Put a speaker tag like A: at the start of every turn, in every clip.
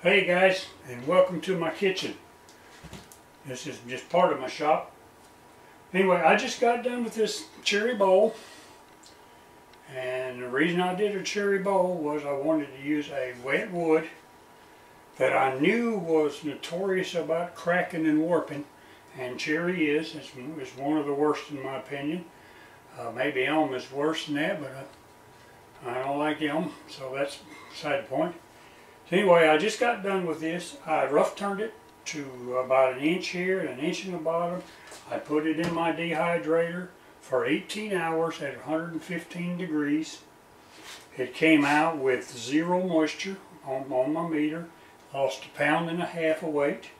A: Hey guys, and welcome to my kitchen. This is just part of my shop. Anyway, I just got done with this cherry bowl. And the reason I did a cherry bowl was I wanted to use a wet wood that I knew was notorious about cracking and warping. And cherry is. It's, it's one of the worst in my opinion. Uh, maybe elm is worse than that, but I, I don't like elm, so that's side point. So anyway, I just got done with this. I rough turned it to about an inch here and an inch in the bottom. I put it in my dehydrator for 18 hours at 115 degrees. It came out with zero moisture on, on my meter. Lost a pound and a half of weight.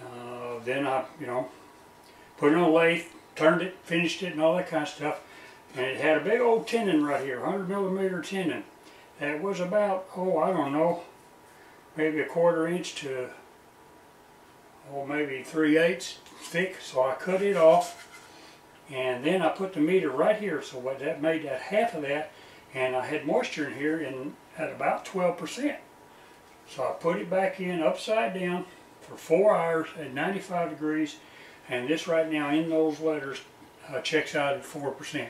A: Uh, then I, you know, put it on a lathe, turned it, finished it, and all that kind of stuff. And it had a big old tenon right here, 100 millimeter tenon. It was about, oh, I don't know, maybe a quarter inch to, oh, maybe three eighths thick. So I cut it off. And then I put the meter right here. So what that made that half of that. And I had moisture in here and at about 12%. So I put it back in upside down for four hours at 95 degrees. And this right now in those letters uh, checks out at 4%.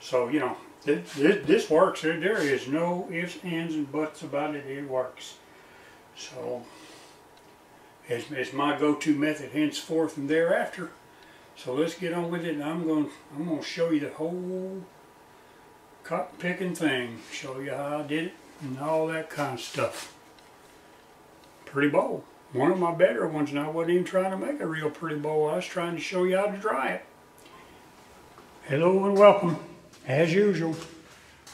A: So, you know, this, this, works. There, there is no ifs, ands, and buts about it. It works. So it's, it's my go-to method henceforth and thereafter. So let's get on with it. And I'm going I'm going to show you the whole cotton picking thing. Show you how I did it and all that kind of stuff. Pretty bowl. One of my better ones, and I wasn't even trying to make a real pretty bowl. I was trying to show you how to dry it. Hello and welcome as usual.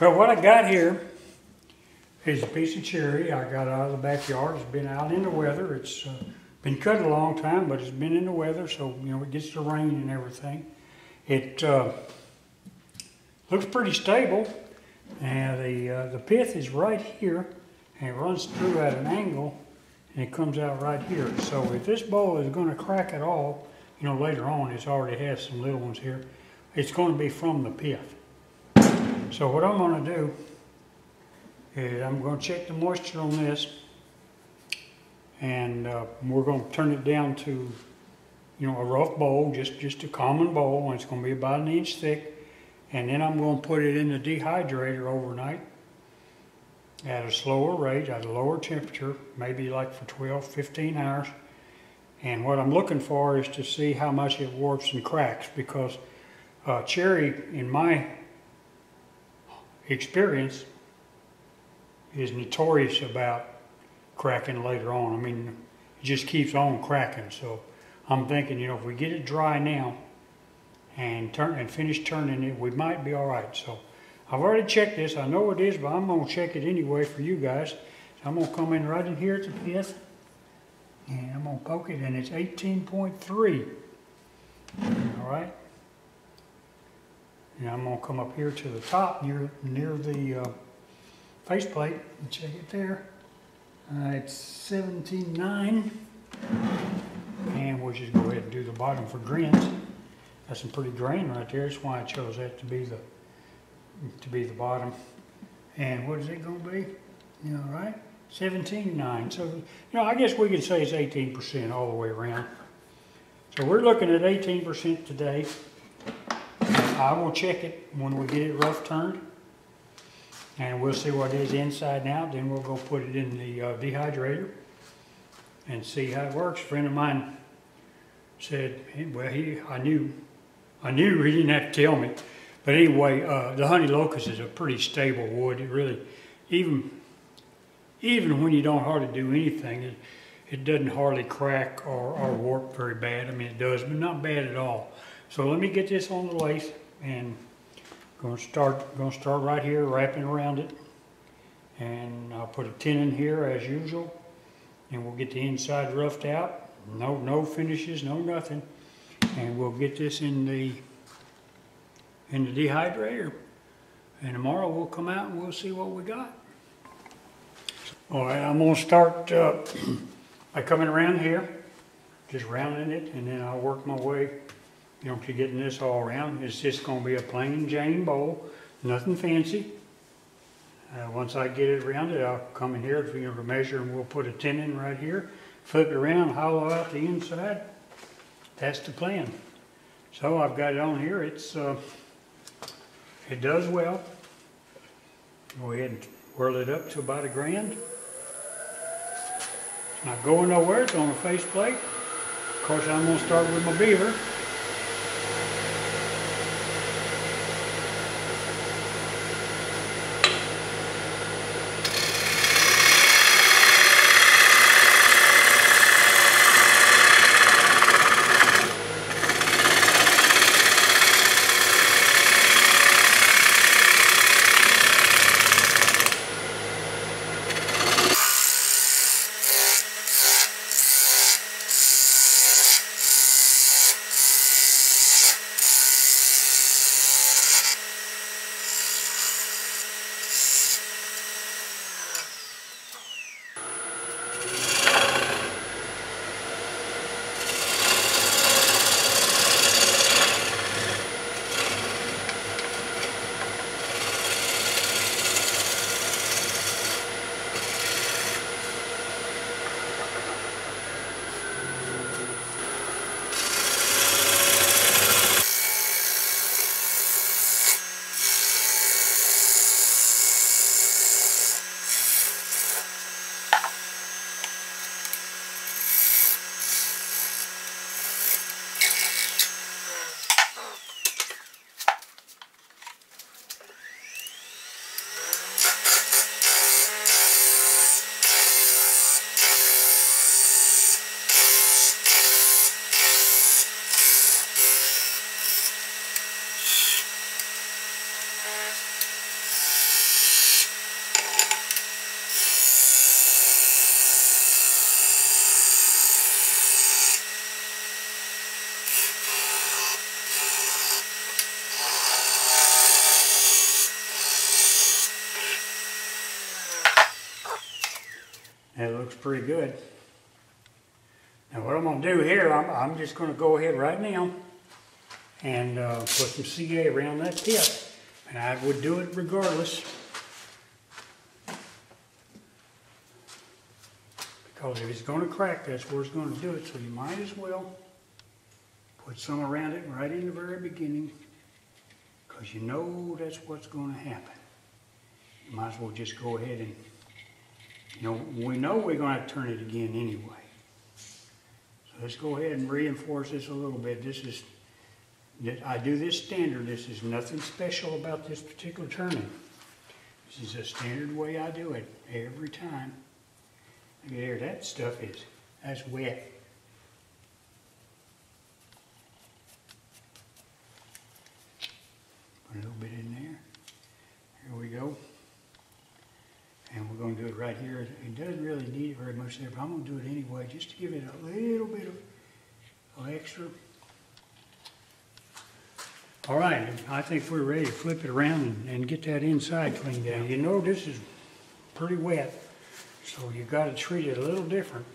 A: Well, what I got here is a piece of cherry I got out of the backyard. It's been out in the weather. It's uh, been cut a long time, but it's been in the weather, so you know it gets the rain and everything. It uh, looks pretty stable, and the uh, the pith is right here, and it runs through at an angle, and it comes out right here. So if this bowl is going to crack at all, you know later on it's already has some little ones here. It's going to be from the pith. So what I'm going to do is I'm going to check the moisture on this and uh, we're going to turn it down to you know a rough bowl, just, just a common bowl and it's going to be about an inch thick and then I'm going to put it in the dehydrator overnight at a slower rate, at a lower temperature, maybe like for 12, 15 hours. And what I'm looking for is to see how much it warps and cracks because uh, cherry, in my experience is notorious about cracking later on. I mean, it just keeps on cracking. So I'm thinking, you know, if we get it dry now and turn and finish turning it, we might be all right. So I've already checked this. I know it is, but I'm going to check it anyway for you guys. So I'm going to come in right in here at the pith. And I'm going to poke it, and it's 18.3. All right. And I'm to come up here to the top near near the uh, faceplate and check it there. Uh, it's 17.9. And we'll just go ahead and do the bottom for grains. That's some pretty grain right there. That's why I chose that to be the to be the bottom. And what is it going to be? You know, right? 17.9. So, you know, I guess we could say it's 18% all the way around. So we're looking at 18% today. I will check it when we get it rough turned. And we'll see what it is inside and out. Then we'll go put it in the uh, dehydrator and see how it works. A friend of mine said, well, he, I knew, I knew he didn't have to tell me. But anyway, uh, the honey locust is a pretty stable wood. It really, even, even when you don't hardly do anything, it, it doesn't hardly crack or, or warp very bad. I mean, it does, but not bad at all. So let me get this on the lathe and to start going to start right here wrapping around it. And I'll put a tenon in here as usual and we'll get the inside roughed out. No no finishes no nothing. And we'll get this in the in the dehydrator. And tomorrow we'll come out and we'll see what we got. All right I'm gonna start uh, by coming around here just rounding it and then I'll work my way you know, to getting this all around. It's just going to be a plain Jane bowl, nothing fancy. Uh, once I get it rounded, I'll come in here, you know, measure, and we'll put a tenon right here, flip it around, hollow out the inside. That's the plan. So I've got it on here, it's, uh, it does well. Go ahead and whirl it up to about a grand. It's not going nowhere, it's on a faceplate. Of course, I'm gonna start with my beaver. Looks pretty good. Now what I'm gonna do here, I'm, I'm just gonna go ahead right now and uh, put some CA around that tip. And I would do it regardless. Because if it's gonna crack, that's where it's gonna do it, so you might as well put some around it right in the very beginning. Because you know that's what's gonna happen. You might as well just go ahead and you know, we know we're gonna turn it again anyway. So let's go ahead and reinforce this a little bit. This is, I do this standard. This is nothing special about this particular turning. This is a standard way I do it every time. Look at there, that stuff is, that's wet. Put a little bit in there. Here we go. And we're gonna do it right here. It doesn't really need it very much there, but I'm gonna do it anyway, just to give it a little bit of, extra. All right, I think we're ready to flip it around and, and get that inside cleaned out. You know, this is pretty wet, so you gotta treat it a little different.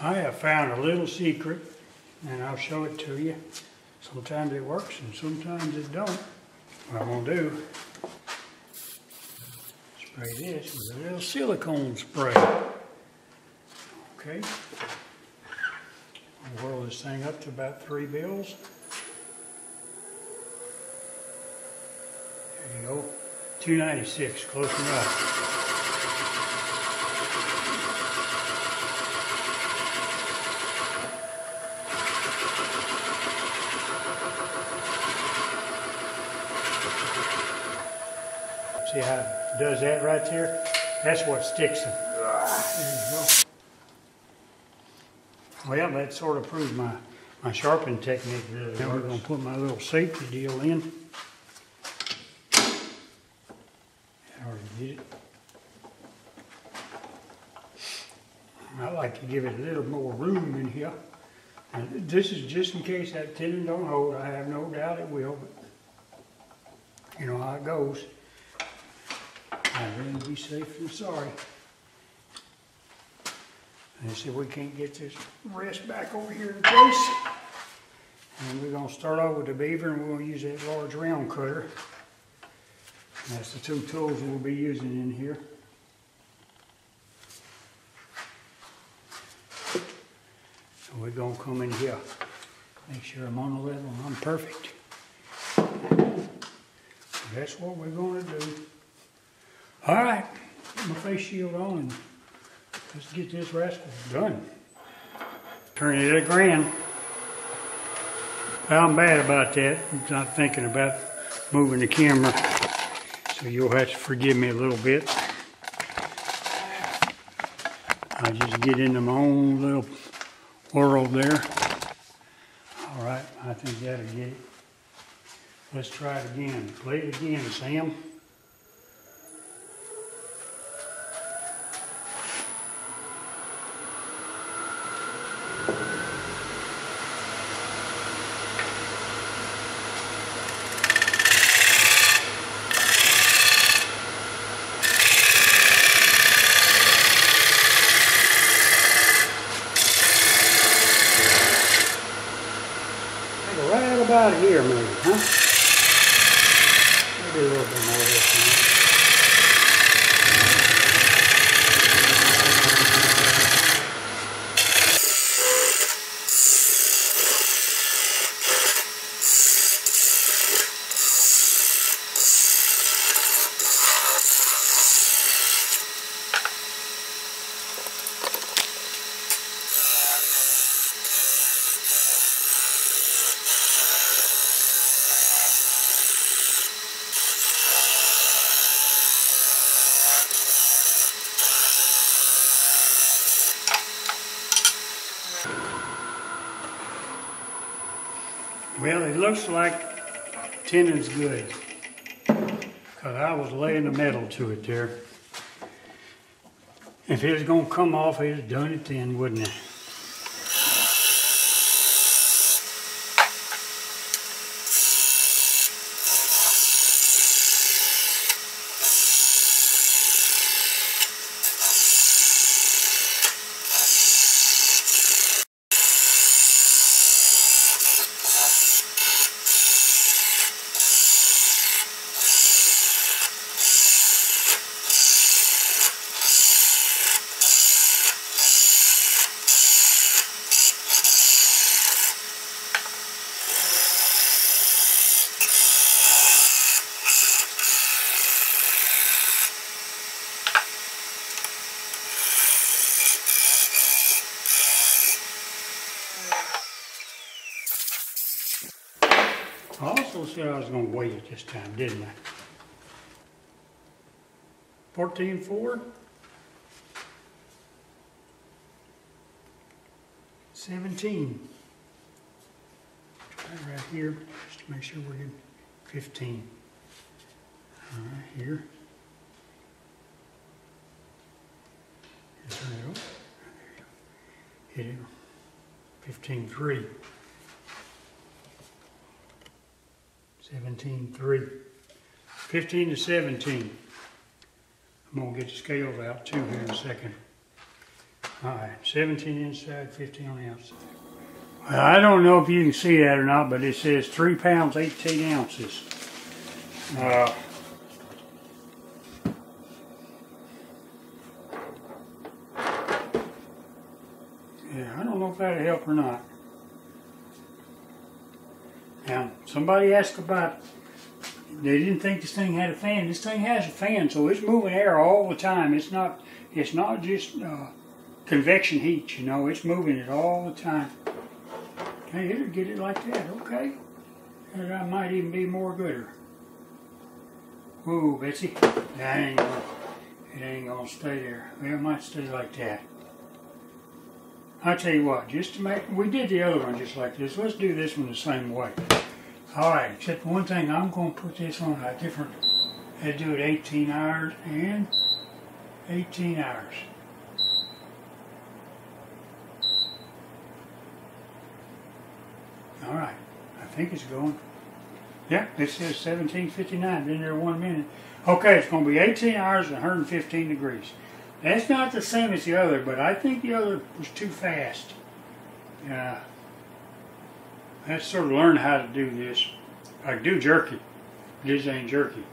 A: I have found a little secret, and I'll show it to you. Sometimes it works and sometimes it don't. What I'm gonna do spray this with a little silicone spray. Okay. I'll whirl this thing up to about three bills. There you go. 296, close enough. See how does that right there? That's what sticks them. There you go. Well, that sort of proves my, my sharpening technique Now we're gonna put my little safety deal in. I already did it. I like to give it a little more room in here. And this is just in case that tenon don't hold. I have no doubt it will, but you know how it goes. I'd rather be safe than sorry. And see if we can't get this rest back over here in place. And we're gonna start off with the beaver and we're gonna use that large round cutter. That's the two tools we'll be using in here. So we're gonna come in here, make sure I'm on the level, and I'm perfect. That's what we're gonna do. All right, my face shield on let's get this rascal done. Turn it a grand. I'm bad about that. I'm not thinking about moving the camera. So you'll have to forgive me a little bit. I just get into my own little world there. All right, I think that'll get it. Let's try it again. Play it again, Sam. Think Right about here, maybe, huh? Maybe a little bit looks like tenon's good. Cause I was laying the metal to it there. If it was gonna come off, it'd have done it then, wouldn't it? I said I was gonna wait it this time, didn't I? Fourteen four? Seventeen. Try right here, just to make sure we're getting fifteen. All right, here. Turn it over. There you go. Hit it. Fifteen three. Seventeen three. Fifteen to seventeen. I'm gonna get the scales out too here in a second. All right, seventeen inside, fifteen on the outside. Well, I don't know if you can see that or not, but it says three pounds, eighteen ounces. Uh, yeah, I don't know if that'll help or not. Now, somebody asked about, they didn't think this thing had a fan. This thing has a fan, so it's moving air all the time. It's not, it's not just uh, convection heat, you know. It's moving it all the time. Okay, it'll get it like that, okay. And that might even be more gooder. Whoa, Betsy, that ain't gonna, it ain't gonna stay there. Well, it might stay like that. I tell you what, just to make, we did the other one just like this. Let's do this one the same way. All right, except one thing, I'm going to put this on a different, I do it 18 hours and 18 hours. All right, I think it's going. Yeah, it says 1759, been there one minute. Okay, it's going to be 18 hours and 115 degrees. That's not the same as the other, but I think the other was too fast. Yeah. I sort of learned how to do this. I do jerky. This ain't jerky.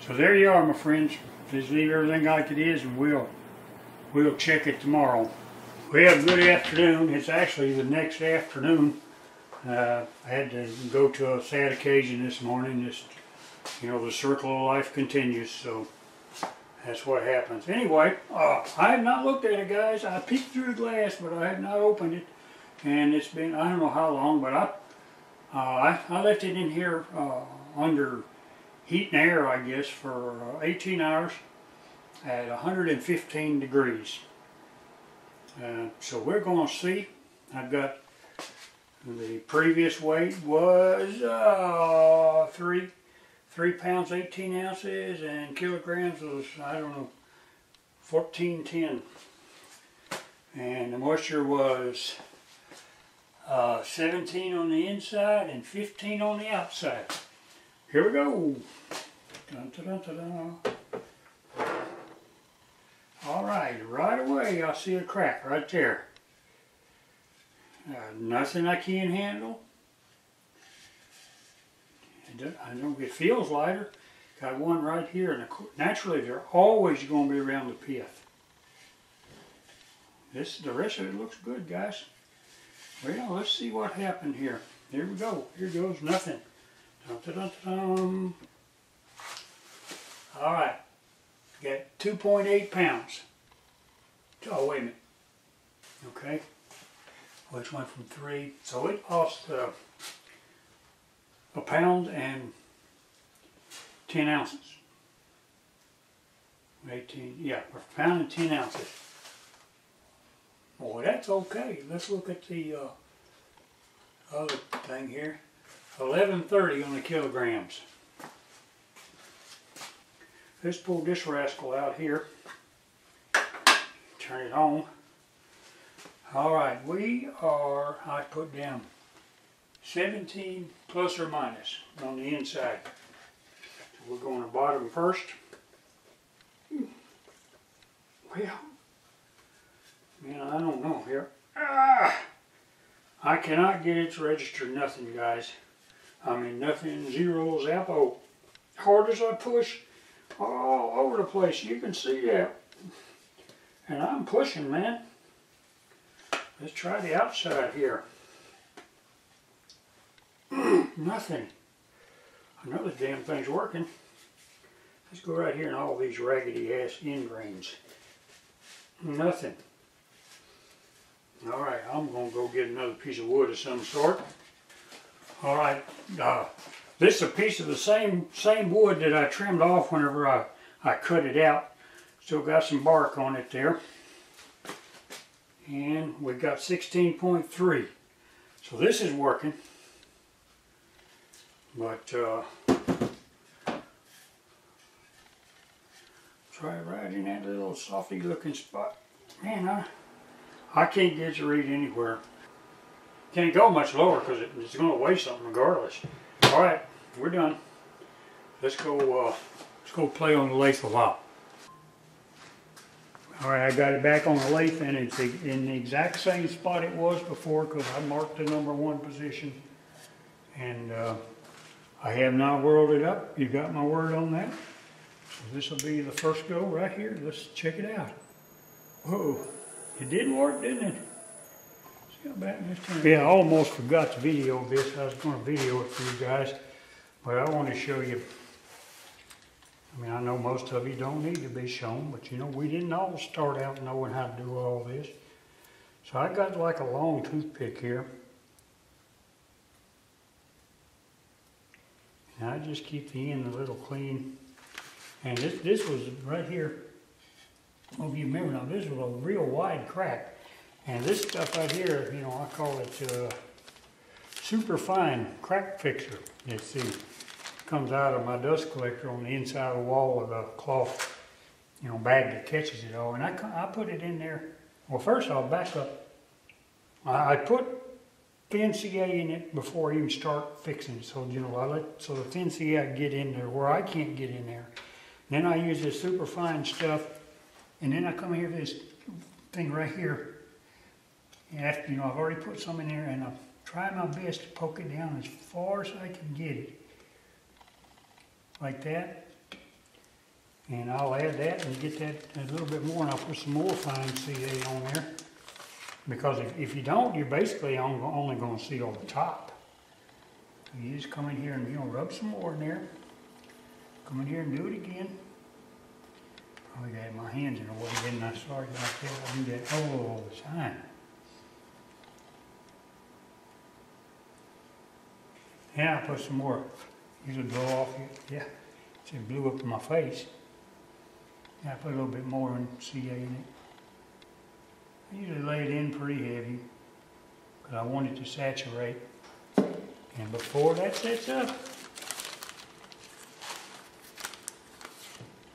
A: So there you are, my friends. Just leave everything like it is, and we'll we'll check it tomorrow. Well, good afternoon. It's actually the next afternoon. Uh, I had to go to a sad occasion this morning. Just you know, the circle of life continues. So that's what happens. Anyway, uh, I have not looked at it, guys. I peeked through the glass, but I have not opened it. And it's been I don't know how long, but I uh, I, I left it in here uh, under heat and air, I guess, for uh, 18 hours at 115 degrees. Uh, so we're going to see. I've got the previous weight was uh, three three pounds 18 ounces and kilograms was I don't know 1410 and the moisture was uh, 17 on the inside and 15 on the outside. Here we go. Dun, dun, dun, All right, right away I see a crack right there. Uh, nothing I can't handle. I know it feels lighter. Got one right here, and naturally they're always going to be around the pith. This, the rest of it looks good, guys. Well, let's see what happened here. Here we go. Here goes nothing. Dun, dun, dun, All right. Got 2.8 pounds. Oh, wait a minute. Okay. Which went from three. So it lost uh, a pound and 10 ounces. 18, yeah, a pound and 10 ounces. Boy, that's okay. Let's look at the uh, other thing here. 1130 on the kilograms. Let's pull this rascal out here. Turn it on. All right, we are, I put down 17 plus or minus on the inside. So we're going to bottom first. Well, man, I don't know here. Ah, I cannot get it to register nothing, guys. I mean, nothing, zero, zappo. Hard as I push, all over the place. You can see that. And I'm pushing, man. Let's try the outside here. Nothing. Another damn thing's working. Let's go right here in all these raggedy ass end grains. Nothing. Alright, I'm going to go get another piece of wood of some sort. Alright, uh, this is a piece of the same same wood that I trimmed off whenever I, I cut it out. Still got some bark on it there. And we've got 16.3. So this is working. But uh, try right in that little softy looking spot. Man, I, I can't get to read anywhere. Can't go much lower because it, it's going to weigh something regardless. All right, we're done. Let's go. Uh, let's go play on the lathe a while. All right, I got it back on the lathe and it's in the exact same spot it was before because I marked the number one position. And uh, I have not whirled it up. You got my word on that? So this will be the first go right here. Let's check it out. Whoa, it did work, didn't it? Yeah, I almost forgot to video this. I was going to video it for you guys, but I want to show you. I mean, I know most of you don't need to be shown, but you know, we didn't all start out knowing how to do all this. So I got like a long toothpick here. And I just keep the end a little clean. And this, this was right here. Oh, you remember now, this was a real wide crack. And this stuff right here, you know, I call it uh, super fine crack fixer. You see, comes out of my dust collector on the inside of the wall of a cloth, you know, bag that catches it all. And I, I put it in there. Well, first I'll back up. I, I put thin CA in it before I even start fixing. So, you know, I let, so the thin CA get in there where I can't get in there. Then I use this super fine stuff, and then I come here to this thing right here. And after, you know, I've already put some in there, and I'm trying my best to poke it down as far as I can get it. Like that. And I'll add that and get that a little bit more, and I'll put some more fine CA on there. Because if, if you don't, you're basically only gonna see on the top. You just come in here and, you know, rub some more in there. Come in here and do it again. Probably got my hands in the way, didn't I? Sorry about that, I do that all the time. Yeah, I put some more, usually blow off yeah, it blew up in my face. Yeah, I put a little bit more in CA in it. I usually lay it in pretty heavy, because I want it to saturate. And before that sets up,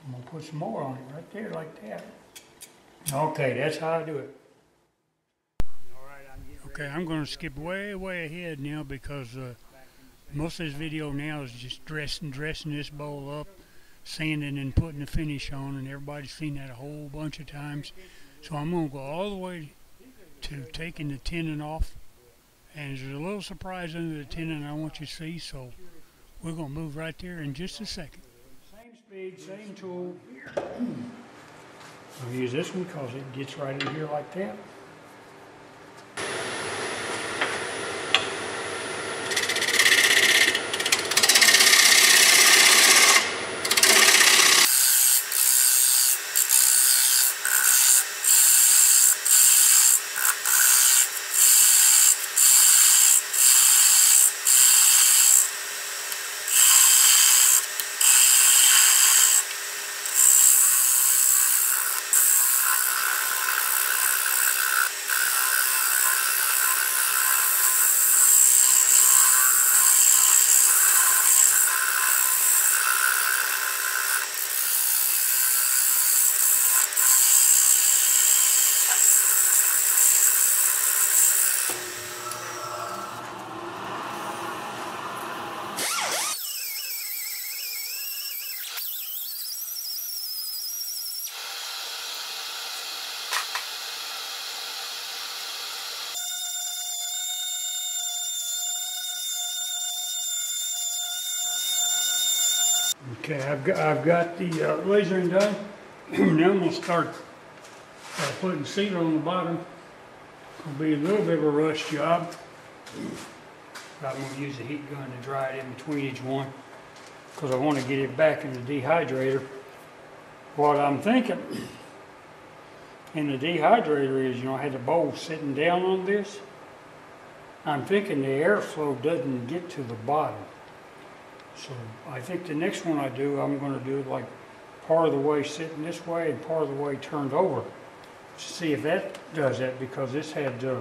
A: I'm gonna put some more on it right there like that. Okay, that's how I do it. Okay, I'm gonna skip way, way ahead now because uh, most of this video now is just dressing, dressing this bowl up, sanding and putting the finish on, and everybody's seen that a whole bunch of times. So I'm gonna go all the way to taking the tenon off, and there's a little surprise under the tenon I want you to see. So we're gonna move right there in just a second. Same tool. I'll use this one because it gets right in here like that. Okay, I've got, I've got the uh, lasering done. now I'm gonna start uh, putting sealer on the bottom. It'll be a little bit of a rush job. I'm gonna use the heat gun to dry it in between each one because I want to get it back in the dehydrator. What I'm thinking in the dehydrator is, you know, I had the bowl sitting down on this. I'm thinking the airflow doesn't get to the bottom. So I think the next one I do, I'm gonna do it like part of the way sitting this way and part of the way turned over. to See if that does that, because this had uh,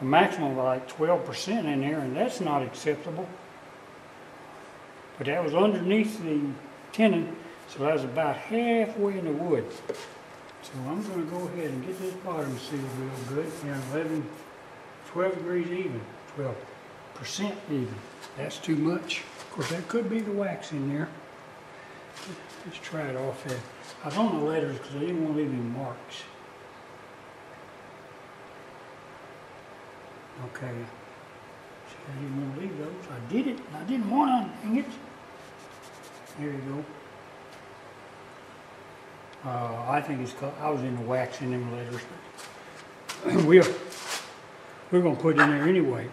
A: a maximum of like twelve percent in there, and that's not acceptable. But that was underneath the tenon, so that was about halfway in the wood. So I'm gonna go ahead and get this bottom sealed real good, and 11, 12 degrees even, twelve percent even. That's too much. Of course, that could be the wax in there. Let's try it off there. I was on the letters because I didn't want to leave any marks. Okay. See, I didn't want to leave those. I did it. I didn't want to hang it. There you go. Uh, I think it's, co- I was in the wax in them letters. We're, we're gonna put it in there anyway.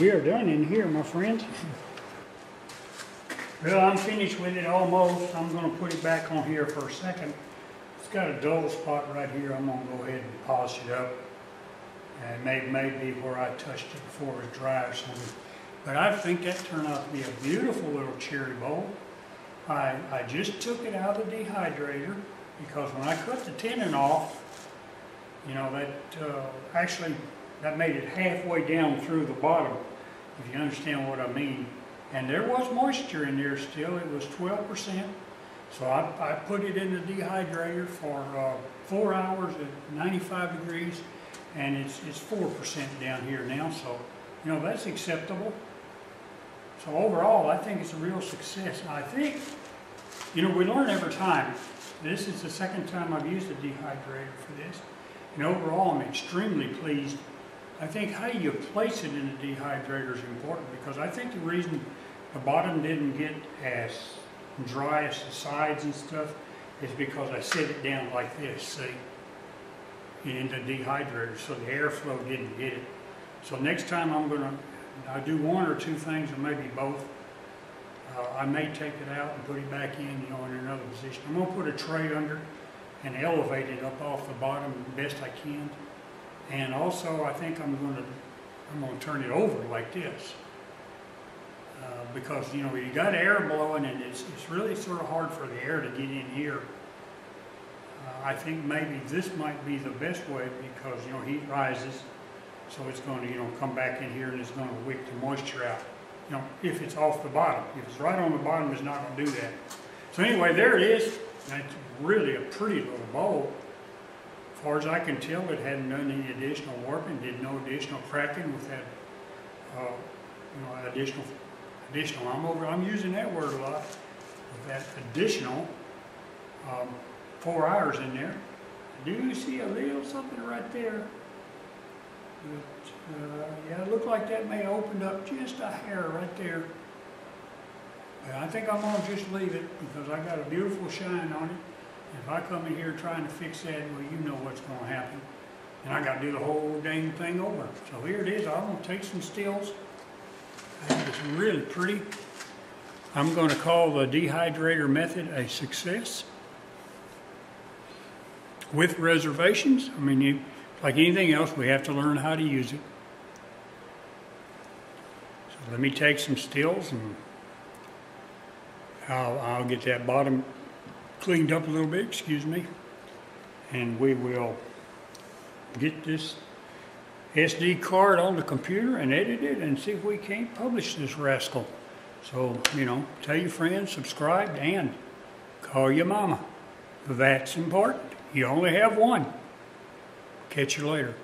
A: We are done in here, my friends. Well, I'm finished with it almost. I'm gonna put it back on here for a second. It's got a dull spot right here. I'm gonna go ahead and polish it up. And may, maybe where I touched it before it was dry or something. But I think that turned out to be a beautiful little cherry bowl. I, I just took it out of the dehydrator because when I cut the tenon off, you know, that, uh, actually, that made it halfway down through the bottom, if you understand what I mean. And there was moisture in there still, it was twelve percent. So I, I put it in the dehydrator for, uh, four hours at ninety-five degrees, and it's, it's four percent down here now, so, you know, that's acceptable. So overall, I think it's a real success. I think, you know, we learn every time. This is the second time I've used a dehydrator for this. And overall, I'm extremely pleased. I think how you place it in a dehydrator is important because I think the reason the bottom didn't get as dry as the sides and stuff is because I set it down like this, see? In the dehydrator, so the airflow didn't get it. So next time I'm gonna, I do one or two things, or maybe both. Uh, I may take it out and put it back in, you know, in another position. I'm gonna put a tray under and elevate it up off the bottom best I can. And also, I think I'm gonna, I'm gonna turn it over like this. Uh, because, you know, you got air blowing and it's, it's really sort of hard for the air to get in here. Uh, I think maybe this might be the best way because, you know, heat rises. So it's going to, you know, come back in here and it's going to wick the moisture out. You know, if it's off the bottom. If it's right on the bottom, it's not going to do that. So anyway, there it is. It's really a pretty little bowl. As far as I can tell, it hadn't done any additional warping, did no additional cracking with that, uh, you know, additional, additional, I'm over, I'm using that word a lot. With that additional, um, four hours in there. Do you see a little something right there. But, uh, yeah, it looked like that may have opened up just a hair right there. I think I'm gonna just leave it because I got a beautiful shine on it. If I come in here trying to fix that, well, you know what's gonna happen. And I gotta do the whole dang thing over. So here it is, I'm gonna take some stills. It's really pretty. I'm gonna call the dehydrator method a success. With reservations, I mean, you, like anything else, we have to learn how to use it. So let me take some stills and I'll, I'll get that bottom cleaned up a little bit, excuse me. And we will get this SD card on the computer and edit it and see if we can't publish this rascal. So, you know, tell your friends, subscribe, and call your mama. That's important. You only have one. Catch you later.